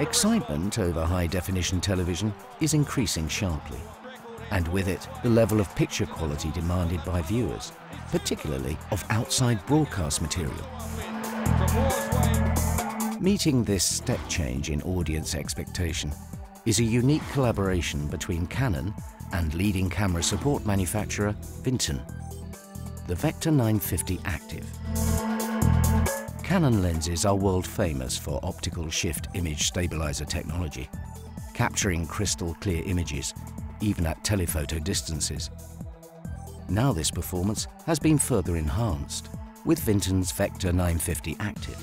Excitement over high-definition television is increasing sharply, and with it, the level of picture quality demanded by viewers, particularly of outside broadcast material. Meeting this step change in audience expectation is a unique collaboration between Canon and leading camera support manufacturer Vinten. The Vector 950 Active. Canon lenses are world famous for optical shift image stabilizer technology, capturing crystal clear images, even at telephoto distances. Now this performance has been further enhanced with Vinten's Vector 950 Active.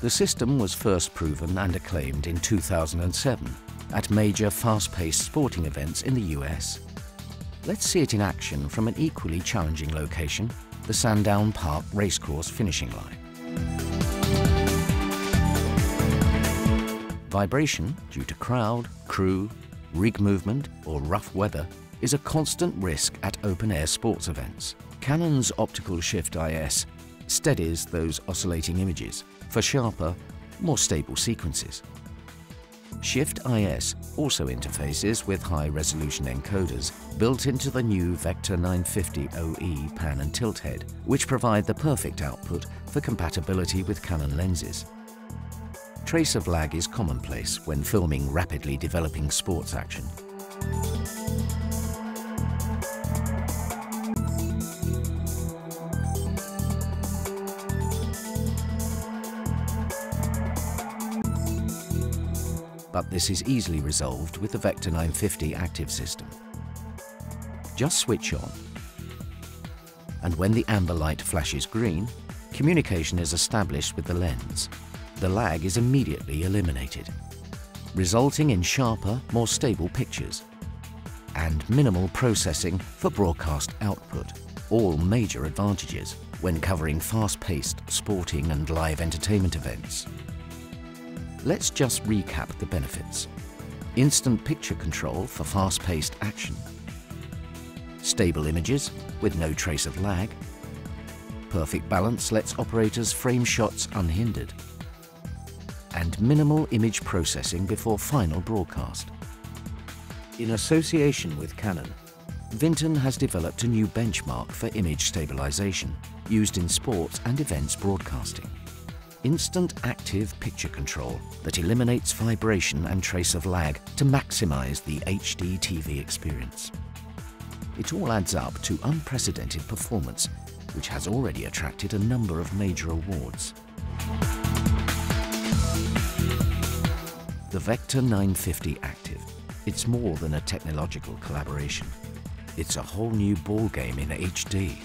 The system was first proven and acclaimed in 2007 at major fast-paced sporting events in the US. Let's see it in action from an equally challenging location the Sandown Park racecourse finishing line. Vibration due to crowd, crew, rig movement or rough weather is a constant risk at open-air sports events. Canon's Optical Shift IS steadies those oscillating images for sharper, more stable sequences. Shift IS also interfaces with high-resolution encoders built into the new Vector 950 OE pan and tilt head, which provide the perfect output for compatibility with Canon lenses. Trace of lag is commonplace when filming rapidly developing sports action. But this is easily resolved with the Vector 950 active system. Just switch on, and when the amber light flashes green, communication is established with the lens. The lag is immediately eliminated, resulting in sharper, more stable pictures and minimal processing for broadcast output, all major advantages when covering fast-paced sporting and live entertainment events. Let's just recap the benefits. Instant picture control for fast-paced action. Stable images with no trace of lag. Perfect balance lets operators frame shots unhindered. And minimal image processing before final broadcast. In association with Canon, Vinten has developed a new benchmark for image stabilization used in sports and events broadcasting instant active picture control that eliminates vibration and trace of lag to maximize the HD TV experience. It all adds up to unprecedented performance, which has already attracted a number of major awards. The Vector 950 Active. It's more than a technological collaboration. It's a whole new ballgame in HD.